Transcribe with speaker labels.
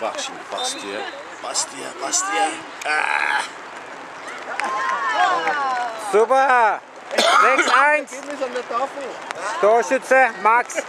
Speaker 1: Bach, Bastia. Bastia, Bastia. Ah.
Speaker 2: Super! 6-1! Torschütze Max.